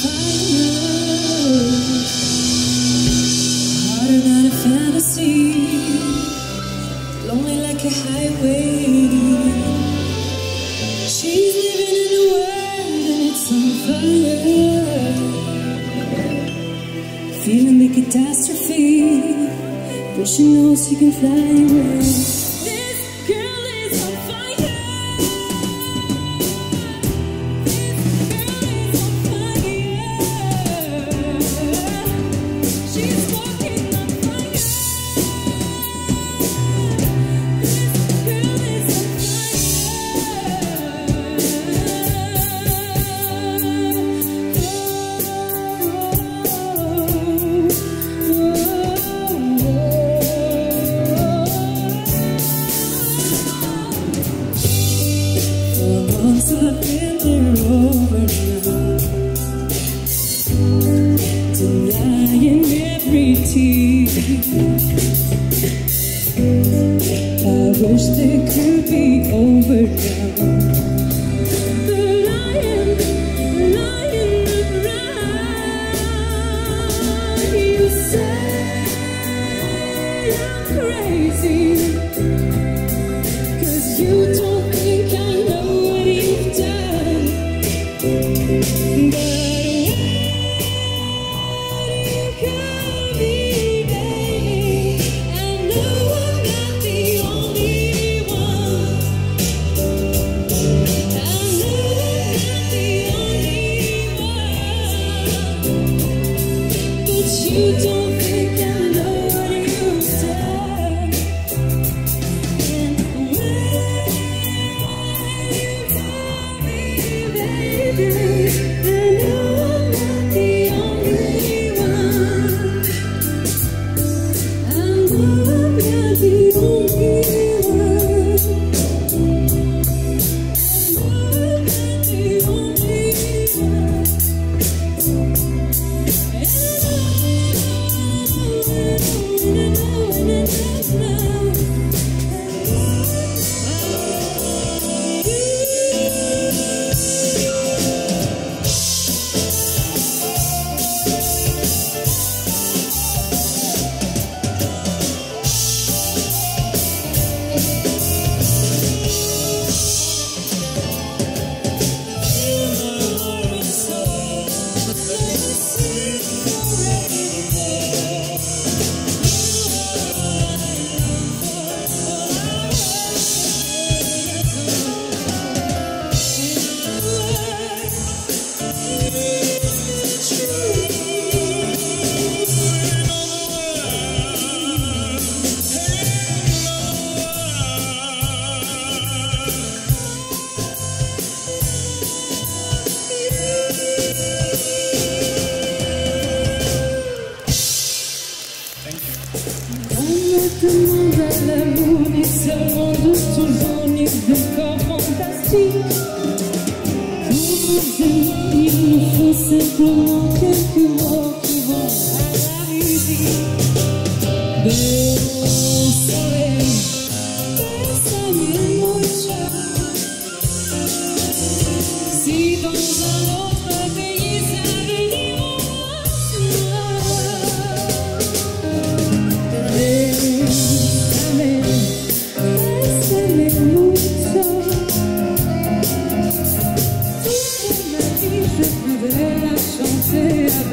fire. Harder than a fantasy. Lonely like a highway. She's living in a world on fire. Feeling the catastrophe But she knows she can fly away. I wish they could be over now you do Love. seulement de toujours ni de corps fantastique. Tout ce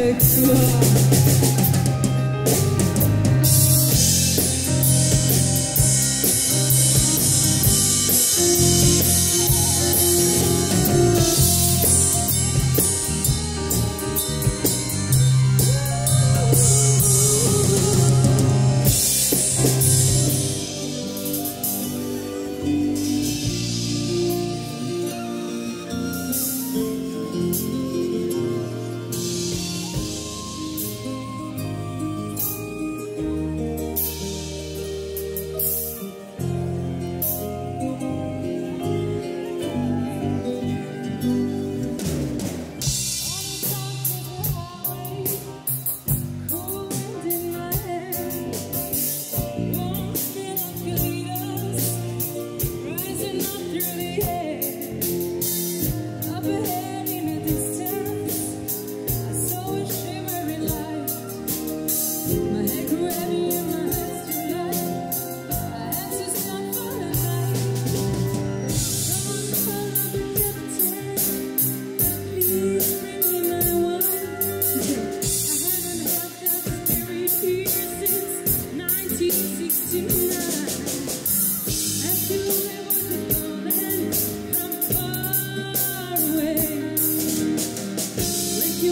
Alexia.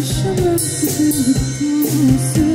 dans ce chemin de danse,